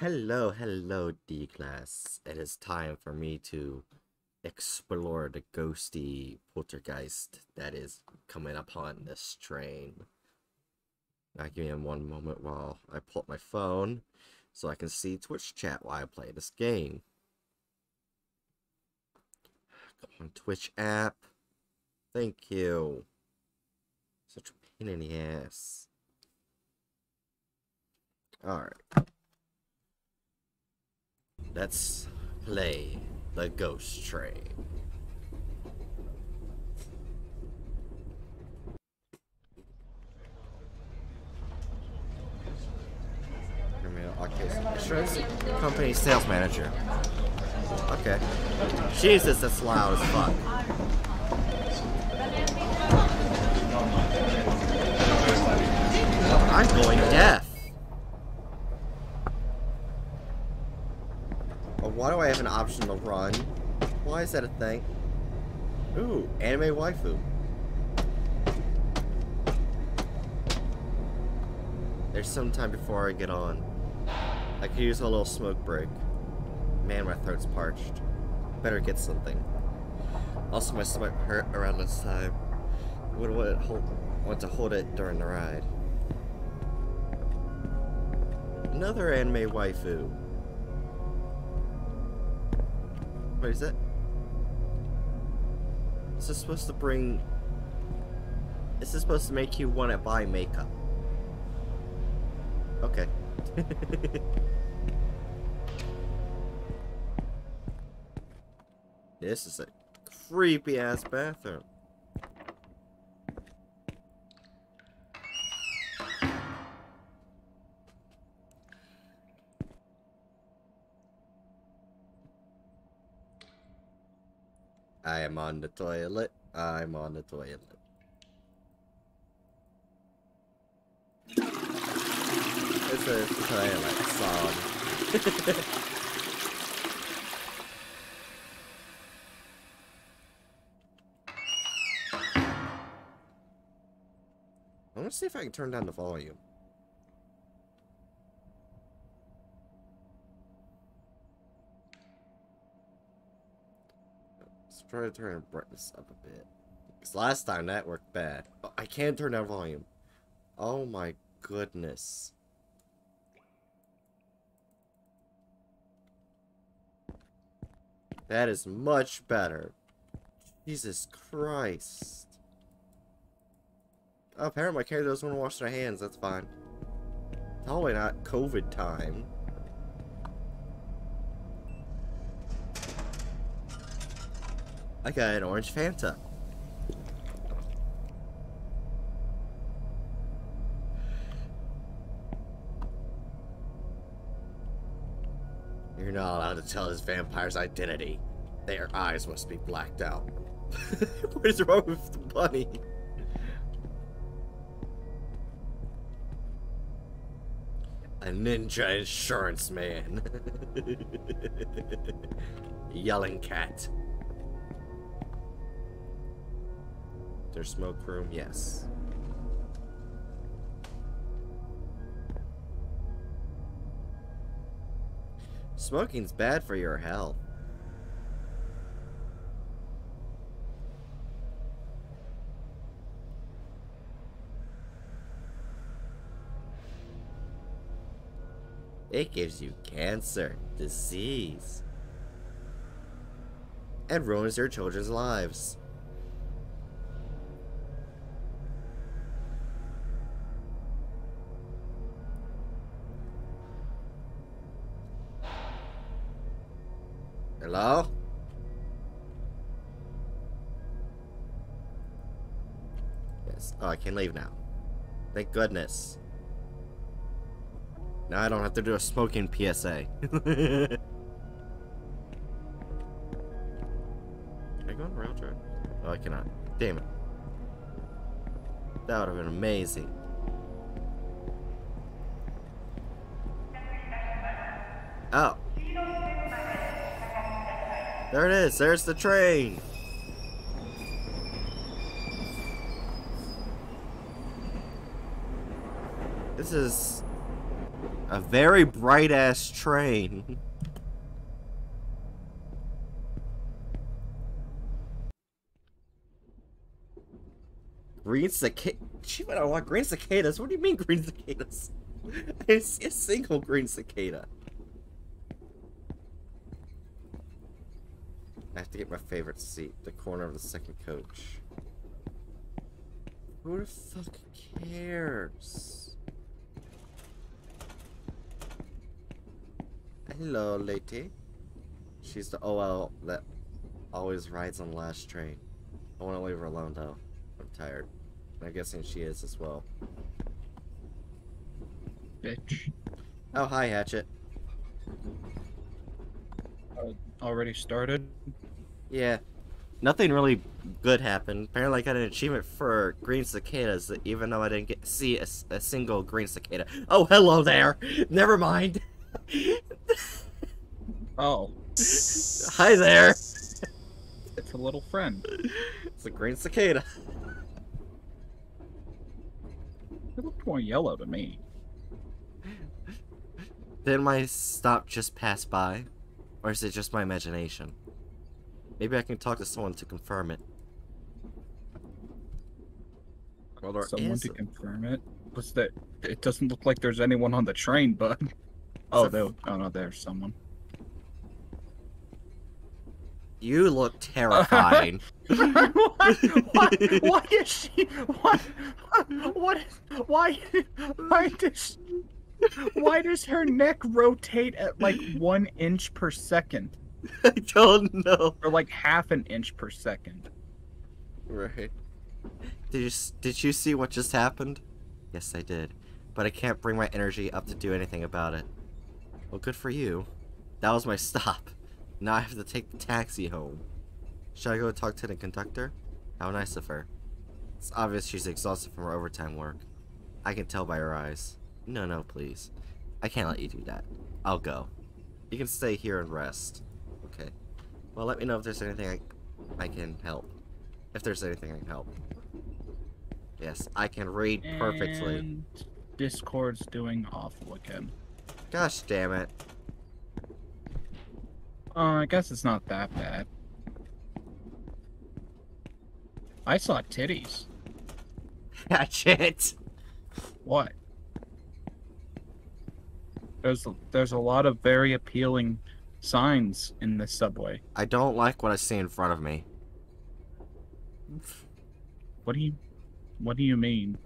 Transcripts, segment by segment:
Hello, hello, D-Class. It is time for me to explore the ghosty poltergeist that is coming upon this train. Now give me one moment while I pull up my phone so I can see Twitch chat while I play this game. Come on, Twitch app. Thank you. Such a pain in the ass. Alright. Let's play the ghost train. Company sales manager. Okay. Jesus, that's loud as fuck. I'm going deaf. Why do I have an option to run? Why is that a thing? Ooh, anime waifu. There's some time before I get on. I could use a little smoke break. Man, my throat's parched. Better get something. Also, my stomach hurt around this time. Would want, want to hold it during the ride. Another anime waifu. What is it? Is this supposed to bring... Is this supposed to make you want to buy makeup? Okay. this is a creepy ass bathroom. On the toilet. I'm on the toilet. It's a toilet song. I want to see if I can turn down the volume. Try to turn the brightness up a bit. Because last time that worked bad. Oh, I can't turn down volume. Oh my goodness. That is much better. Jesus Christ. Oh, apparently my character doesn't want to wash their hands. That's fine. Probably not COVID time. I got an orange Fanta. You're not allowed to tell this vampire's identity. Their eyes must be blacked out. what is wrong with the bunny? A ninja insurance man. Yelling cat. Their smoke room, yes. Smoking's bad for your health. It gives you cancer, disease, and ruins your children's lives. Hello? Yes. Oh, I can leave now. Thank goodness. Now I don't have to do a smoking PSA. Can I go on rail track? Oh, I cannot. Damn it. That would have been amazing. Oh. There it is. There's the train. This is... A very bright ass train. green cicada. She went on green cicadas. What do you mean green cicadas? I see a single green cicada. I have to get my favorite seat, the corner of the second coach. Who the fuck cares? Hello, lady. She's the OL that always rides on the last train. I want to leave her alone, though. I'm tired. I'm guessing she is as well. Bitch. Oh, hi, Hatchet. Uh, already started? Yeah. Nothing really good happened. Apparently I got an achievement for green cicadas, even though I didn't get see a, a single green cicada. Oh, hello there! Never mind! oh. Hi there! It's a little friend. It's a green cicada. It looked more yellow to me. Did my stop just pass by? Or is it just my imagination? Maybe I can talk to someone to confirm it. Well, there someone to confirm it? What's that? It doesn't look like there's anyone on the train, but... Oh, there, oh no, there's someone. You look terrifying. why, why, why is she? What? What? Why? Why does? Why does her neck rotate at like one inch per second? I don't know. Or like half an inch per second. Right. Did you did you see what just happened? Yes, I did. But I can't bring my energy up to do anything about it. Well, good for you. That was my stop. Now I have to take the taxi home. Should I go talk to the conductor? How nice of her. It's obvious she's exhausted from her overtime work. I can tell by her eyes. No, no, please. I can't let you do that. I'll go. You can stay here and rest. Well, let me know if there's anything I, I can help. If there's anything I can help. Yes, I can read perfectly. And Discord's doing awful again. Gosh damn it. Oh, I guess it's not that bad. I saw titties. Hatchet. What? There's there's a lot of very appealing signs in the subway. I don't like what I see in front of me. What do you what do you mean?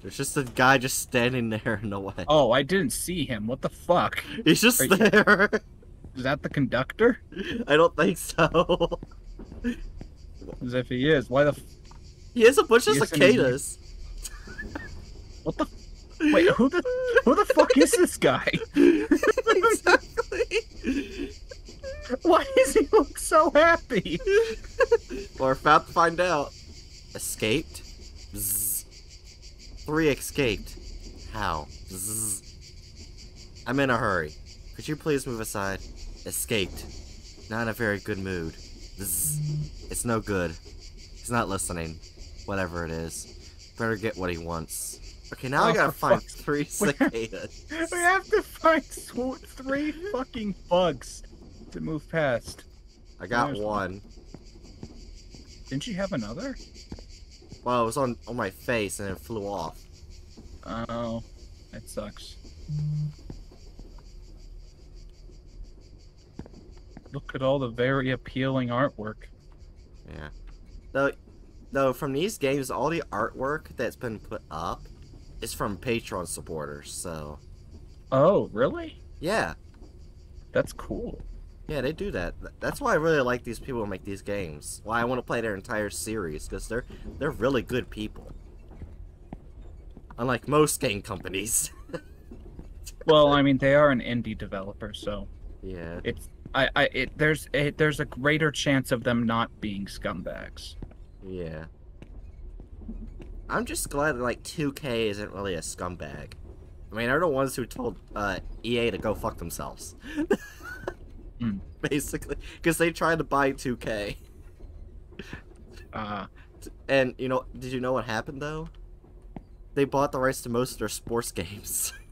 There's just a guy just standing there in the way. Oh, I didn't see him. What the fuck? He's just Are there. You... Is that the conductor? I don't think so. As if he is. Why the? he has a bunch of cicadas. What the? Wait, who the who the fuck is this guy? exactly. Why does he look so happy? We're about to find out. Escaped. Bzz. Three escaped. How? Bzz. I'm in a hurry. Could you please move aside? Escaped. Not in a very good mood. Bzz. It's no good. He's not listening. Whatever it is. Better get what he wants. Okay, now oh, I gotta find three cicadas. We have to find three fucking bugs to move past. I got There's one. one. Didn't you have another? Well, it was on, on my face and it flew off. Oh, that sucks. Look at all the very appealing artwork. Yeah. Though, though from these games, all the artwork that's been put up is from Patreon supporters. So. Oh, really? Yeah. That's cool. Yeah, they do that. That's why I really like these people who make these games. Why I want to play their entire series because they're they're really good people. Unlike most game companies. well, I mean, they are an indie developer, so yeah, it's I, I, it, there's, a, there's a greater chance of them not being scumbags. Yeah. I'm just glad that like 2K isn't really a scumbag. I mean, they're the ones who told uh, EA to go fuck themselves. mm. Basically, because they tried to buy 2K. Uh, and you know, did you know what happened though? They bought the rights to most of their sports games.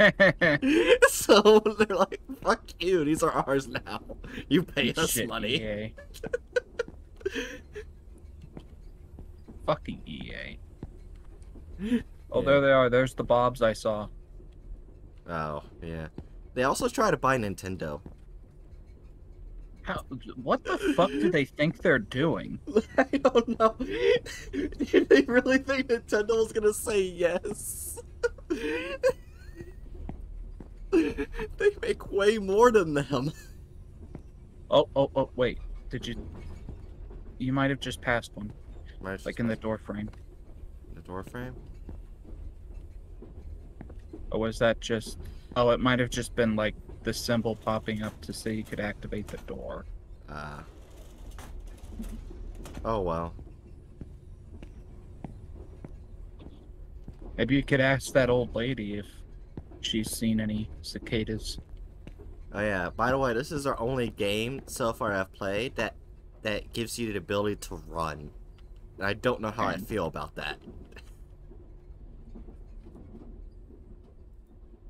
so they're like, "Fuck you! These are ours now. You pay us Shit, money." Fucking EA. Oh, Yeah. there they are. There's the bobs I saw. Oh yeah. They also try to buy Nintendo. How? What the fuck do they think they're doing? I don't know. Do they really think Nintendo was gonna say yes? they make way more than them. Oh, oh, oh, wait. Did you? You might have just passed one, Like in the door frame. the door frame. Or was that just? Oh, it might have just been like the symbol popping up to say you could activate the door. Ah. Oh well. Maybe you could ask that old lady if she's seen any cicadas. Oh yeah. By the way, this is our only game so far I've played that that gives you the ability to run. And I don't know how I mm. feel about that.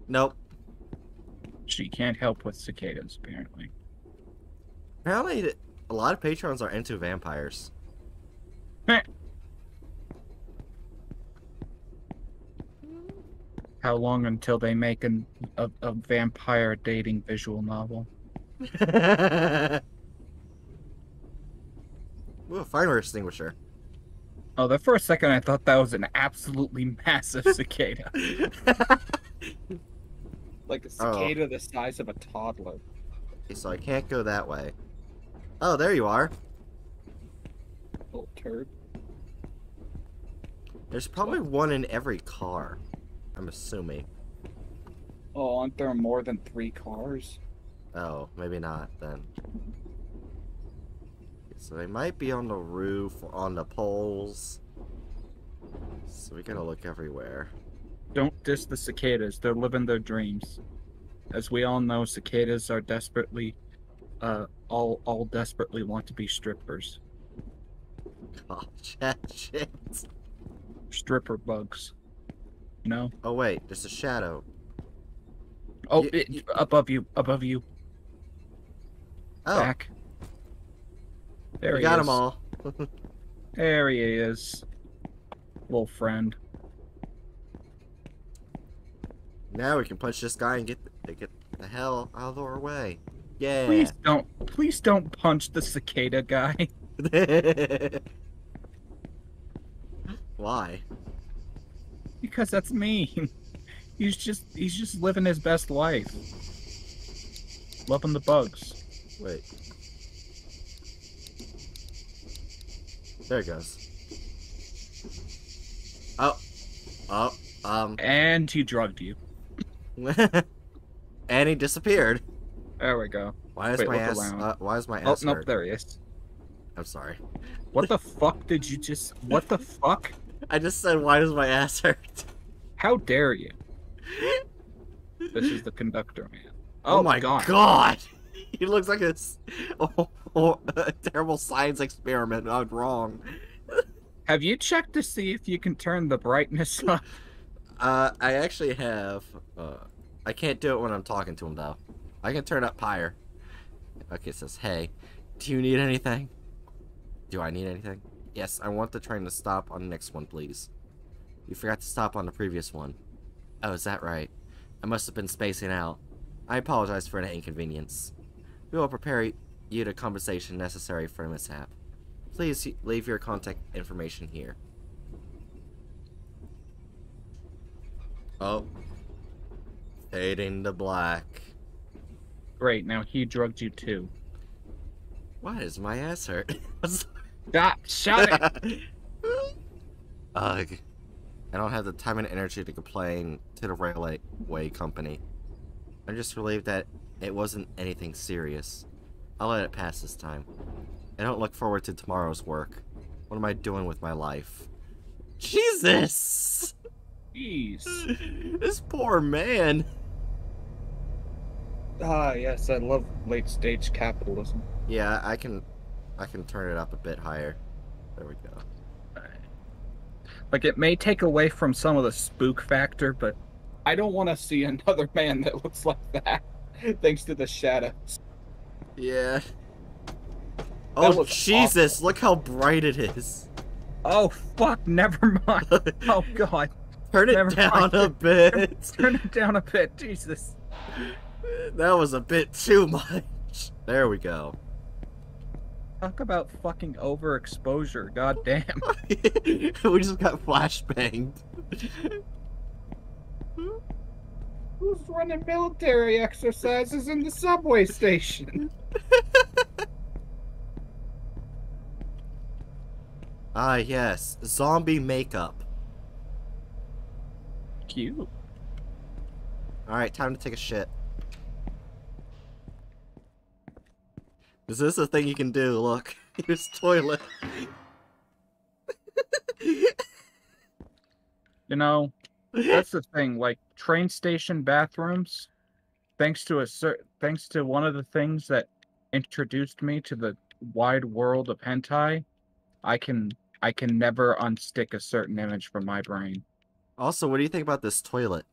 nope. She can't help with cicadas, apparently. Apparently, a lot of patrons are into vampires. How long until they make an, a, a vampire dating visual novel? Ooh, fire extinguisher. Oh, the first second I thought that was an absolutely massive cicada. like a Oh. cicada the size of a toddler. Okay, so I can't go that way. Oh, there you are. Little turd. There's probably one in every car. I'm assuming. Oh, aren't there more than three cars? Oh, maybe not then. So they might be on the roof or on the poles. So we gotta look everywhere. Don't diss the cicadas. They're living their dreams. As we all know, cicadas are desperately, uh, all all desperately want to be strippers, Gosh, that shit. stripper bugs. You know? Oh wait, there's a shadow. Oh, it, above you, above you, Oh, back. There we he got is. them all. There he is, little friend. now we can punch this guy and get get the hell out of our way. Yeah. Please don't, please don't punch the cicada guy. Why? because that's mean. He's just he's just living his best life. Loving the bugs. Wait. There it goes. Oh. Oh. Um. And he drugged you. and he disappeared. There we go. Why is Wait, my ass? Uh, why is my Oh ass nope, hurt? there he is. I'm sorry. What the fuck did you just what the fuck? I just said, why does my ass hurt? How dare you? This is the conductor man. Oh, my god. god. He looks like a, oh, oh, a terrible science experiment gone wrong. Have you checked to see if you can turn the brightness up? Uh, I actually have. Uh, I can't do it when I'm talking to him though. I can turn up higher. Okay, it says, "Hey, do you need anything? Do I need anything? Yes, I want the train to stop on the next one, please. You forgot to stop on the previous one. Oh, is that right? I must have been spacing out. I apologize for any inconvenience. We will prepare you the compensation necessary for the mishap. Please leave your contact information here. Oh. Fading to black. Great, now he drugged you too. Why does my ass hurt? Stop! Shut it! Ugh. I don't have the time and energy to complain to the railway company. I'm just relieved that it wasn't anything serious. I'll let it pass this time. I don't look forward to tomorrow's work. What am I doing with my life? Jesus! Jeez. This poor man. Ah, yes, I love late stage capitalism. Yeah, I can I can turn it up a bit higher. There we go. Like, it may take away from some of the spook factor, but I don't want to see another man that looks like that. Thanks to the shadows. Yeah. Oh was Jesus! Look how bright it is. Oh fuck! Never mind. Oh god. Turn it Never down mind. a bit. Turn it down a bit. Jesus. that was a bit too much. There we go. Talk about fucking overexposure. God damn. we just got flashbanged. Who's running military exercises in the subway station? Ah yes, zombie makeup. Cute. All right, time to take a shit. Is this a thing you can do? Look, here's toilet. You know, that's the thing. Like train station bathrooms, thanks to a thanks to one of the things that introduced me to the wide world of hentai, I can I can never unstick a certain image from my brain. Also, what do you think about this toilet?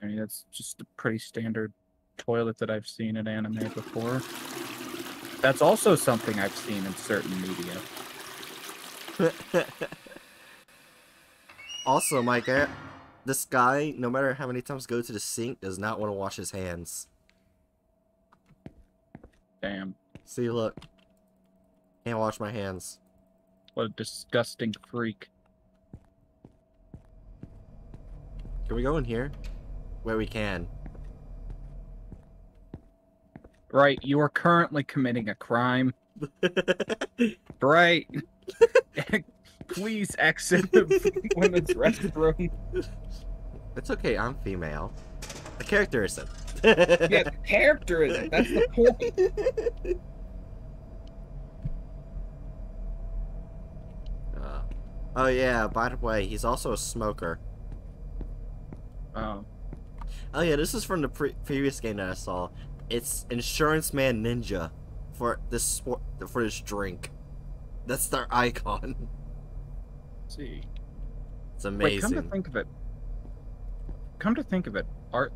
I mean, it's just a pretty standard toilet that I've seen in anime before. That's also something I've seen in certain media. also, Mike, guy, this guy, no matter how many times go to the sink, does not want to wash his hands. Damn, See, look. Can't wash my hands. what a disgusting freak. Can we go in here? Where we can. Right, you are currently committing a crime. Right. Please exit the women's restroom. it's okay, I'm female. The character isn't. Yeah, the character isn't. That's the point. Uh, oh yeah, by the way, he's also a smoker. Oh, Oh yeah, this is from the pre- previous game that I saw. It's Insurance Man Ninja for this sport for this drink. That's their icon. let's see. It's Wait, come to amazing. think of it. Come to think of it, are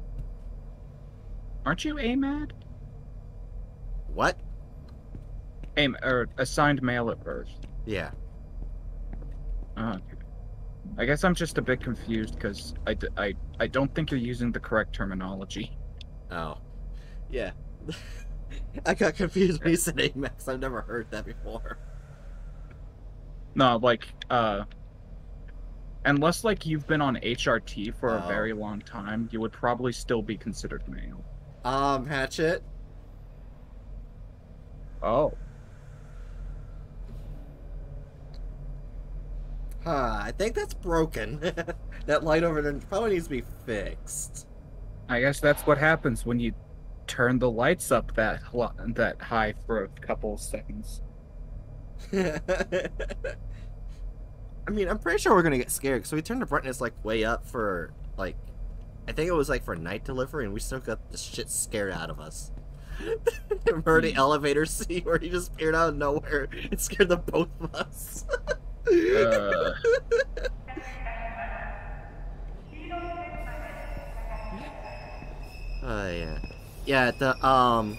aren't you AMAB? what? Aim or assigned male at birth. Yeah. Oh. I guess I'm just a bit confused because I, d- I, I don't think you're using the correct terminology. Oh. Yeah. I got confused when you said Amex. I've never heard that before. No, like, uh, unless like you've been on HRT for a Oh. very long time, you would probably still be considered male. Um, Hatchet. Oh, Huh, I think that's broken. that light over there probably needs to be fixed. I guess that's what happens when you turn the lights up that that high for a couple of seconds. I mean, I'm pretty sure we're gonna get scared because we turned the brightness like way up for like, I think it was like for night delivery, and we still got the shit scared out of us. Remember the elevator scene where he just appeared out of nowhere and scared the both of us? Uh. Oh yeah, yeah. The um,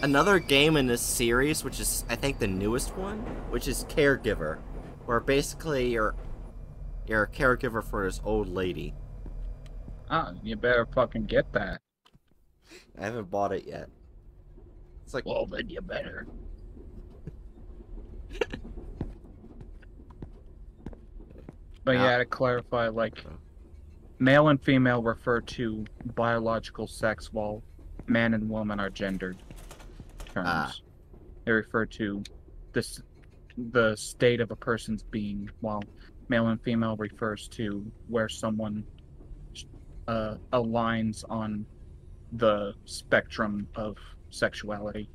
another game in this series, which is I think the newest one, which is Caregiver, where basically you're you're a caregiver for this old lady. Ah, you better fucking get that. I haven't bought it yet. It's like Well, then you better. But Yeah. yeah, to clarify, like, male and female refer to biological sex, while man and woman are gendered terms. Ah. They refer to this the state of a person's being, while male and female refers to where someone uh, aligns on the spectrum of sexuality.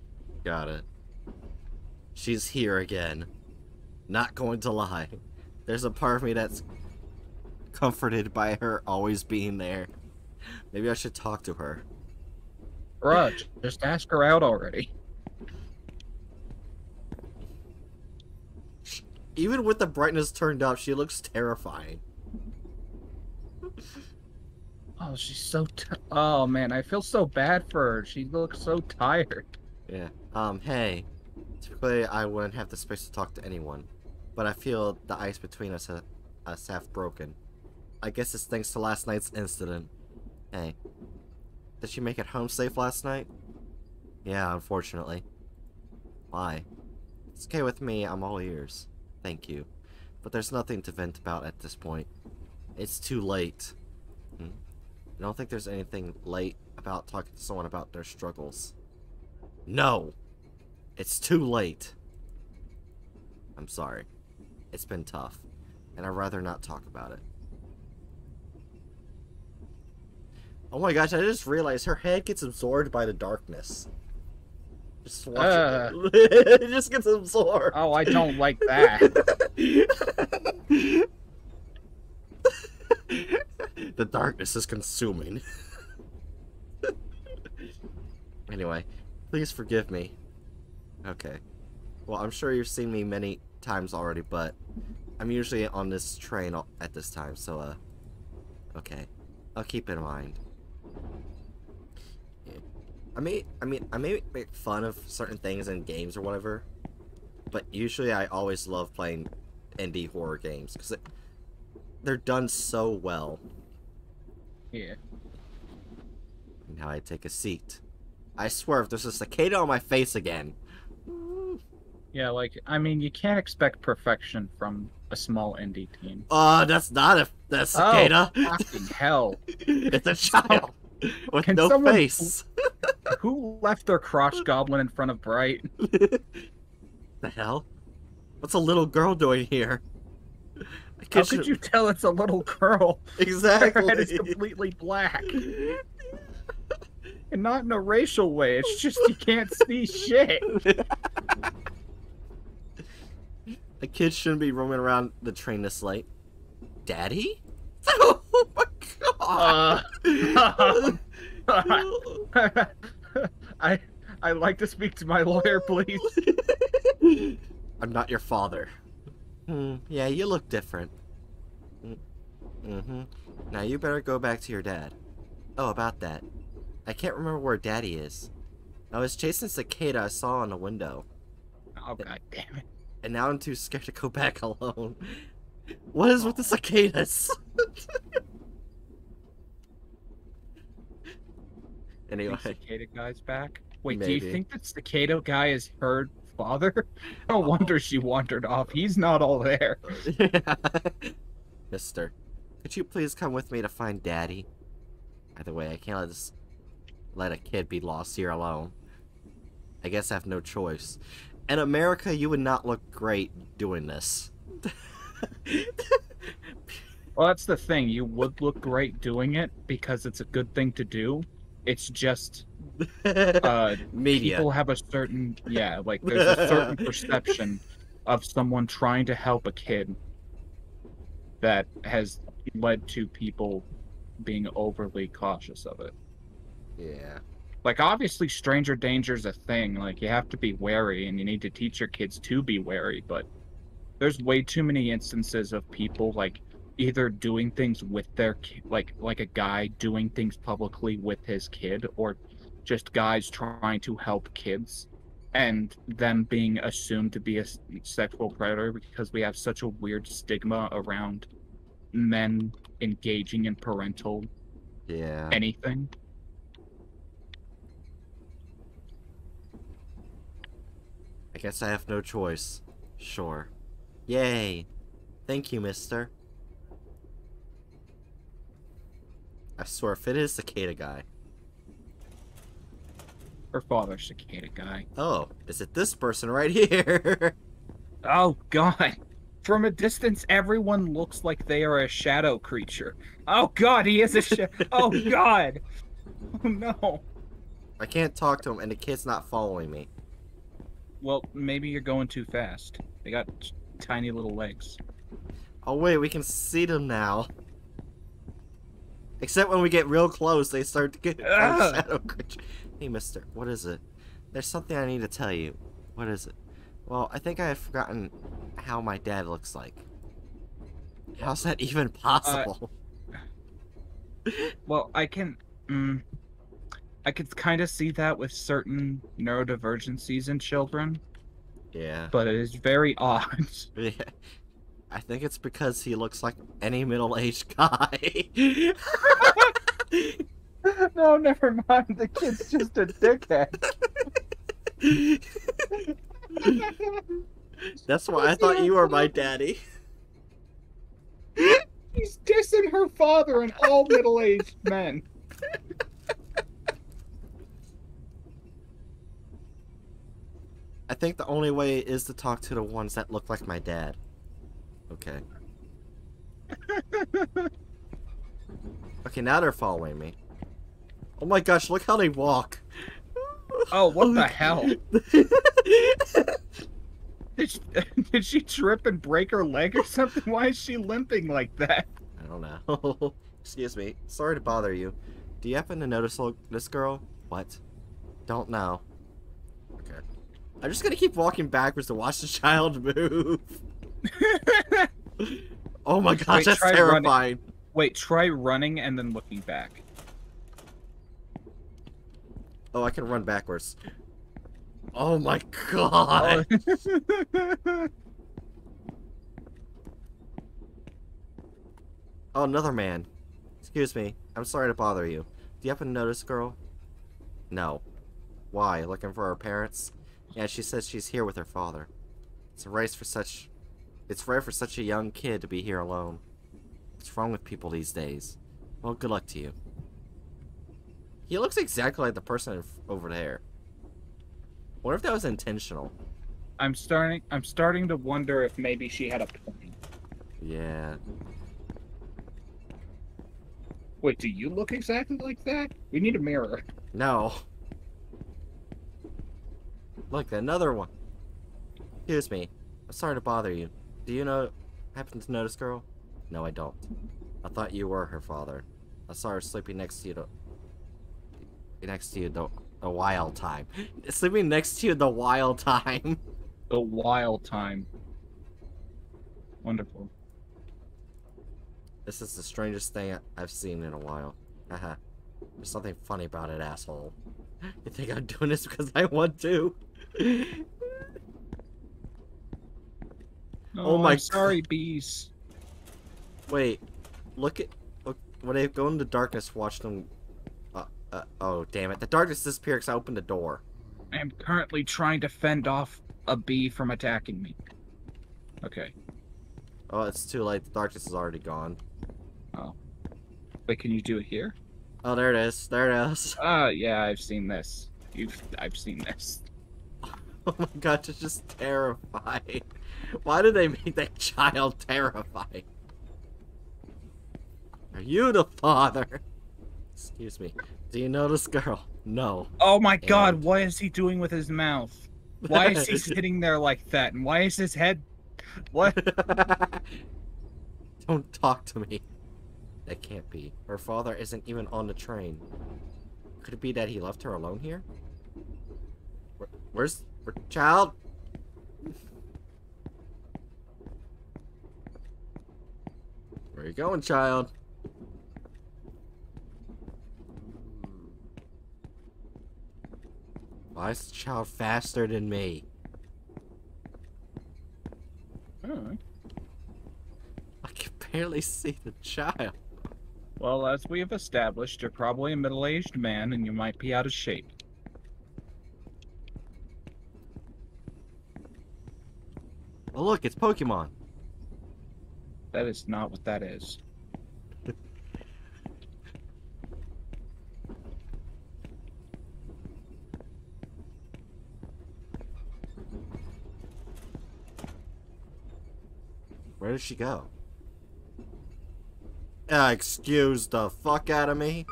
Got it. She's here again. Not going to lie. There's a part of me that's comforted by her always being there. Maybe I should talk to her. Bruh, just ask her out already. Even with the brightness turned up, she looks terrifying. Oh, she's so. T- oh man, I feel so bad for her. She looks so tired. Yeah. Um, hey. Typically, I wouldn't have the space to talk to anyone, but I feel the ice between us, ha us have broken. I guess it's thanks to last night's incident. Hey. Did she make it home safe last night? Yeah, unfortunately. Why? It's okay with me, I'm all ears. Thank you. But there's nothing to vent about at this point. It's too late. Hmm? I don't think there's anything late about talking to someone about their struggles. No! It's too late. I'm sorry. It's been tough, and I'd rather not talk about it. Oh my gosh, I just realized her head gets absorbed by the darkness. Just watch Uh. it. it just gets absorbed. Oh, I don't like that. the darkness is consuming. anyway, please forgive me. Okay. Well, I'm sure you've seen me many times already, but I'm usually on this train at this time, so, uh, okay. I'll keep in mind. I may, I mean, I may make fun of certain things in games or whatever, but usually I always love playing indie horror games, because they're done so well. Yeah. Now I take a seat. I swear, if there's a cicada on my face again. Yeah, like I mean, you can't expect perfection from a small indie team. Oh, that's not a that cicada. Oh, fucking hell! it's a child with Can no someone- face. Who left their crotch goblin in front of Bright? the hell? What's a little girl doing here? How could you tell it's a little girl? Exactly. Her head is completely black, and not in a racial way. It's just you can't see shit. A kid shouldn't be roaming around the train this late. Daddy? Oh my god! Uh, I I'd like to speak to my lawyer, please. I'm not your father. Hmm, yeah, you look different. Mm, Mm-hmm. Now you better go back to your dad. Oh, about that. I can't remember where daddy is. I was chasing cicada I saw in the window, Oh god damn it! and now I'm too scared to go back alone. What is with the cicadas? anyway, Think cicada guy's back. Wait, do you think that cicada guy is her father? No oh. wonder she wandered off. He's not all there. Mister, could you please come with me to find Daddy? Either way, I can't let this let a kid be lost here alone. I guess I have no choice. In America, you would not look great doing this. Well, that's the thing. You would look great doing it because it's a good thing to do. It's just uh, Media. people have a certain yeah, like there's a certain perception of someone trying to help a kid that has led to people being overly cautious of it. Yeah. Like obviously stranger danger is a thing. Like you have to be wary and you need to teach your kids to be wary, but there's way too many instances of people like either doing things with their like like a guy doing things publicly with his kid or just guys trying to help kids and them being assumed to be a sexual predator because we have such a weird stigma around men engaging in parental Yeah. anything. I guess I have no choice. Sure. Yay. Thank you, mister. I swear, if it is Cicada Guy. Her father's cicada guy. Oh, is it this person right here? Oh god. From a distance, everyone looks like they are a shadow creature. Oh god, he is a shadow. oh god. Oh no. I can't talk to him, and the kid's not following me. Well, maybe you're going too fast. They got tiny little legs. Oh wait, we can see them now. Except when we get real close, they start to get Ah. shadow creature. Hey, Mister, what is it? There's something I need to tell you. What is it? Well, I think I have forgotten how my dad looks like. How's that even possible? Well, I can. Mm, I could kind of see that with certain neurodivergencies in children, Yeah. but it is very odd. Yeah. I think it's because he looks like any middle-aged guy. no, never mind. The kid's just a dickhead. That's why I thought you were my daddy. He's dissing her father and all middle-aged men. I think the only way is to talk to the ones that look like my dad. Okay. Okay, now they're following me. Oh my gosh, look how they walk. Oh, what the hell? Did she, did she trip and break her leg or something? Why is she limping like that? I don't know. Excuse me. Sorry to bother you. Do you happen to notice this girl? What? Don't know. Okay. I'm just gonna keep walking backwards to watch the child move. oh my gosh, Wait, that's try running. terrifying. Wait, try running and then looking back. Oh, I can run backwards. Oh my god. Oh. Oh, another man. Excuse me. I'm sorry to bother you. Do you happen to notice, girl? No. Why? Looking for her parents? Yeah, she says she's here with her father. It's a race for such... It's rare for such a young kid to be here alone. What's wrong with people these days? Well, good luck to you. He looks exactly like the person over there. What if that was intentional? I'm starting. I'm starting to wonder if maybe she had a point. Yeah. Wait, do you look exactly like that? We need a mirror. No. Look, another one. Excuse me. I'm sorry to bother you. Do you know happen to know this girl? No, I don't. I thought you were her father. I saw her sleeping next to you the next to you the, the wild time. Sleeping next to you the wild time. The wild time. Wonderful. This is the strangest thing I've seen in a while. Haha. There's something funny about it, asshole. You think I'm doing this because I want to? Oh, my I'm sorry, bees. Wait, look at look, when they go into darkness. Watch them. Uh, uh, oh damn it! The darkness disappeared because I opened the door. I am currently trying to fend off a bee from attacking me. Okay. Oh, it's too late. The darkness is already gone. Oh. Wait, can you do it here? Oh, there it is. There it is. Ah, yeah, I've seen this. You've, I've seen this. Oh my god, it's just terrifying. Why did they make that child terrifying? Are you the father? Excuse me. Do you know this girl? No. Oh my god, And- what is he doing with his mouth? Why is he sitting there like that? And why is his head. What? Don't talk to me. That can't be. Her father isn't even on the train. Could it be that he left her alone here? Where's her child? Where are you going, child? Why is the child faster than me? Oh, I can barely see the child. Well, as we have established, you're probably a middle aged man and you might be out of shape. Oh look, it's Pokemon. That is not what that is. Where did she go? Uh, excuse the fuck out of me.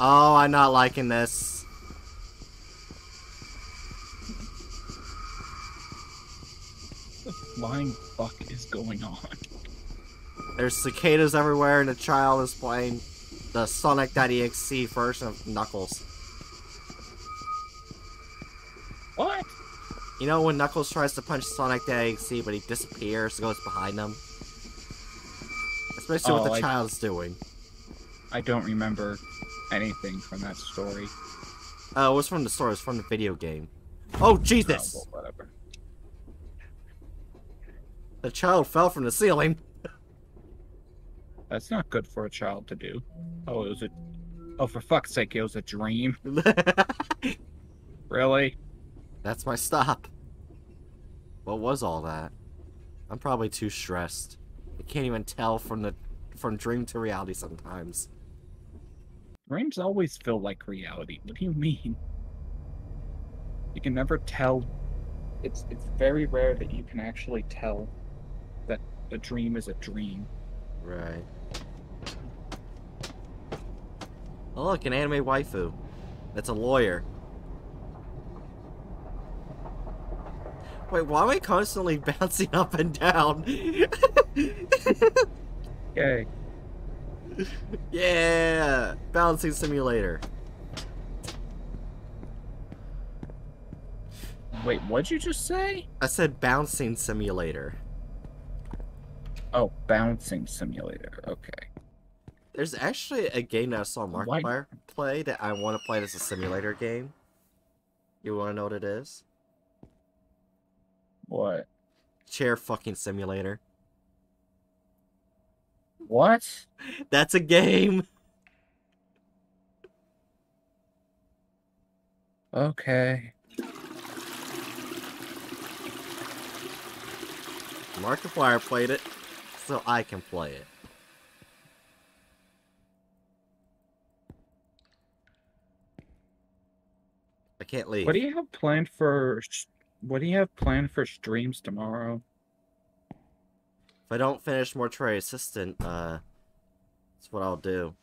Oh, I'm not liking this. The flying fuck is going on? There's cicadas everywhere, and the child is playing the Sonic.exe version of Knuckles. What? You know when Knuckles tries to punch Sonic.exe, but he disappears, goes behind him? Especially Oh, what the I- child's doing. I don't remember anything from that story. Uh, it was from the story, it was from the video game. Oh, Jesus! Oh, well, whatever. The child fell from the ceiling. That's not good for a child to do. Oh, it was a. Oh, for fuck's sake, it was a dream. Really? That's my stop. What was all that? I'm probably too stressed. I can't even tell from the from dream to reality sometimes. Dreams always feel like reality. What do you mean? You can never tell. It's it's very rare that you can actually tell a dream is a dream. Right. Oh look, an anime waifu. That's a lawyer. Wait, why am I constantly bouncing up and down? Yay. yeah! Balancing simulator. Wait, what'd you just say? I said bouncing simulator. Oh, bouncing simulator. Okay. There's actually a game that I saw Markiplier play that I want to play as a simulator game. You want to know what it is? What? Chair fucking simulator. What? That's a game. Okay. Markiplier played it, so I can play it. I can't leave. What do you have planned for? What do you have planned for streams tomorrow? If I don't finish Mortuary Assistant, uh, that's what I'll do.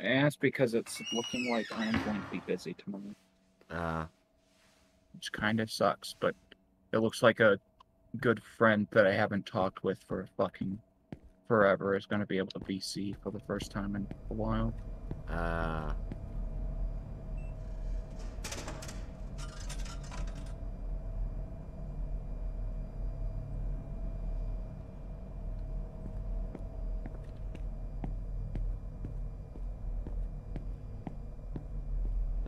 And that's because it's looking like I'm going to be busy tomorrow, Uh, which kind of sucks. But it looks like a good friend that I haven't talked with for fucking forever is going to be able to VC for the first time in a while. uh.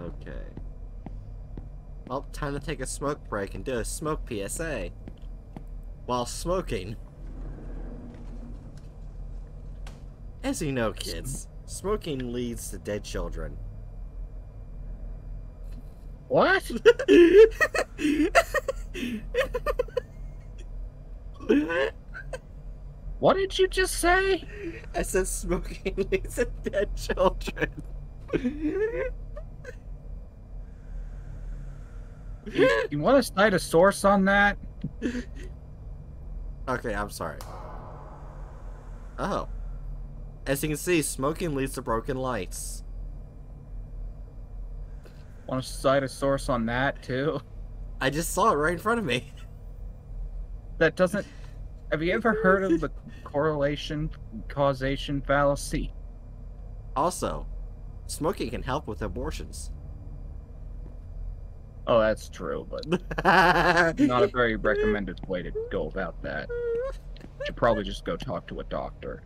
Okay. Well, time to take a smoke break and do a smoke PSA. While smoking. As you know, kids, smoking leads to dead children. What? What did you just say? I said smoking leads to dead children. You want to cite a source on that? okay, I'm sorry. Oh. As you can see, smoking leads to broken lights. Want to cite a source on that too? I just saw it right in front of me. That doesn't. Have you ever heard of the correlation causation fallacy? Also, smoking can help with abortions. Oh, that's true, but not a very recommended way to go about that. You should probably just go talk to a doctor.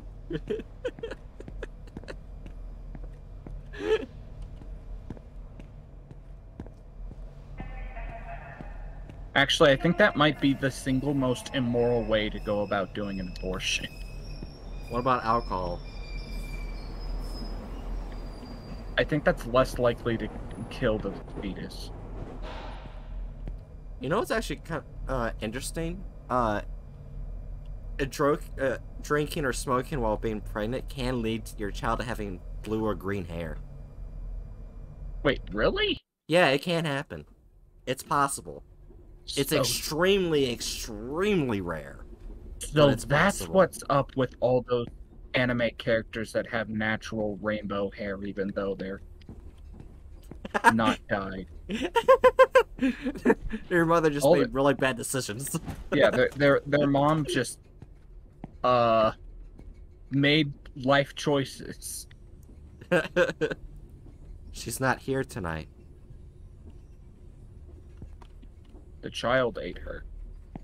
Actually, I think that might be the single most immoral way to go about doing an abortion. What about alcohol? I think that's less likely to kill the fetus. You know what's actually kind of uh, interesting? Uh, a dro- uh, drinking or smoking while being pregnant can lead to your child to having blue or green hair. Wait, really? Yeah, it can happen. It's possible. It's So- extremely, extremely rare. So it's that's possible. what's up with all those anime characters that have natural rainbow hair, even though they're not dyed. Your mother just All made the- really bad decisions. Yeah, their their their mom just uh made life choices. She's not here tonight. The child ate her.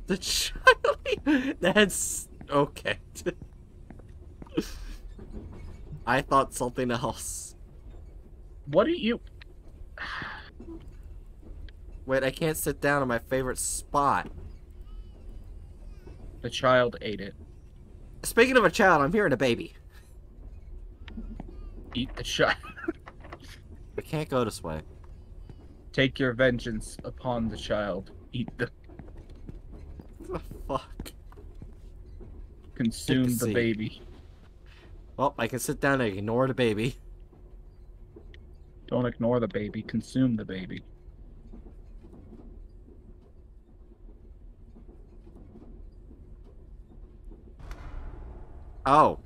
The child That's okay. I thought something else. What do you? Wait, I can't sit down in my favorite spot. The child ate it. Speaking of a child, I'm hearing a baby. Eat the child. We can't go this way. Take your vengeance upon the child. Eat the. What the fuck? Consume the baby. Well, I can sit down and ignore the baby. Don't ignore the baby. Consume the baby. Oh.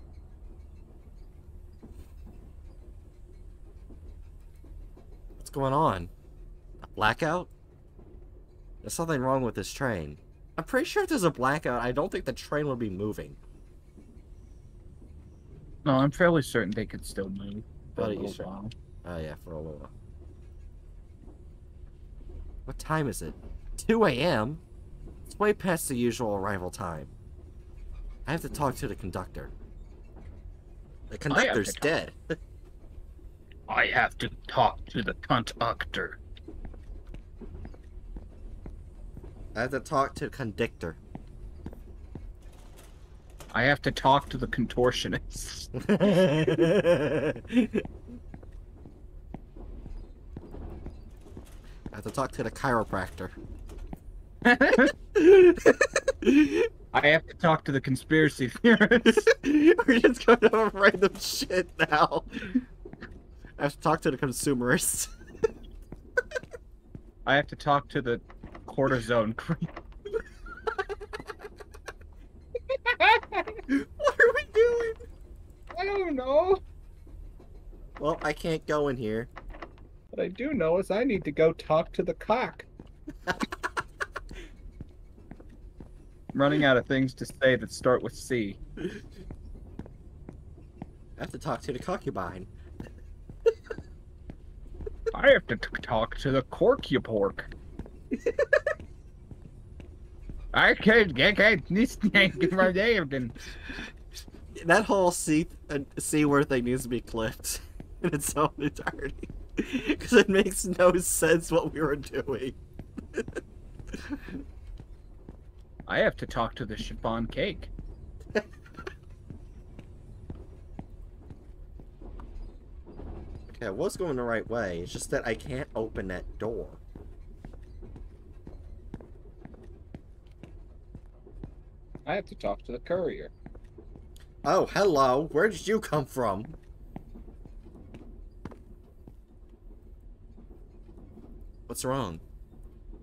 What's going on? A blackout? There's something wrong with this train. I'm pretty sure if there's a blackout, I don't think the train would be moving. No, I'm fairly certain they could still move. For a sure? while. Oh yeah, for a little while. What time is it? 2 a.m.? It's way past the usual arrival time. I have to talk to the conductor. The conductor's talk- dead. I have to talk to the conductor. I have to talk to the conductor. I have to talk to the contortionist. I have to talk to the chiropractor. I have to talk to the conspiracy theorists. We're just going over random shit now. I have to talk to the consumerists. I have to talk to the cortisone creep. what are we doing? I don't know. Well, I can't go in here. What I do know is I need to go talk to the cock. Running out of things to say that start with C. I have to talk to the concubine. I have to t- talk to the corkupork. I can't get this thing my name. That whole C uh, C word thing needs to be clipped in its own entirety because it makes no sense what we were doing. I have to talk to the chiffon cake. Okay, I was going the right way. It's just that I can't open that door. I have to talk to the courier. Oh, hello. Where did you come from? What's wrong?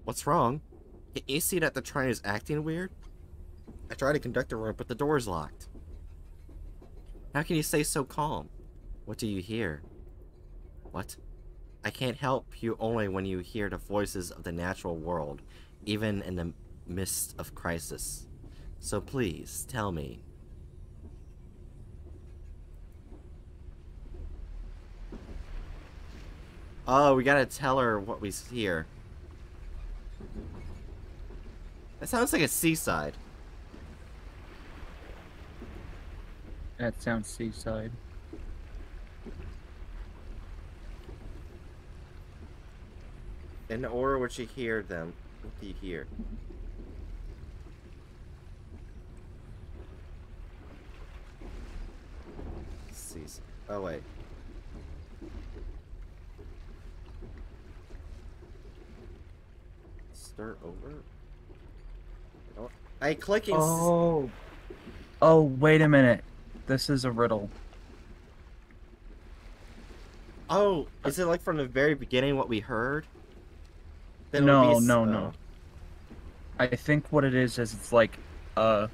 What's wrong? You see that the train is acting weird? I tried to conduct the room, but the door is locked. How can you stay so calm? What do you hear? What? I can't help you only when you hear the voices of the natural world, even in the midst of crisis. So please, tell me, Oh, we gotta tell her what we hear. That sounds like a seaside. That sounds seaside. In the order which you hear them, what do you hear? Seas. Oh wait. Start over. I clicking. Oh. Oh, wait a minute. This is a riddle. Oh, is it like from the very beginning what we heard? Then would be No, s- no, oh. no. I think what it is is it's like uh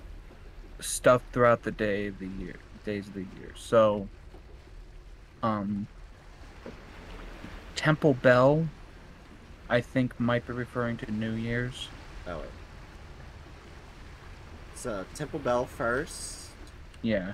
stuff throughout the day of the year, days of the year. So um Temple Bell I think might be referring to New Year's. Oh wait. So Temple Bell first. Yeah.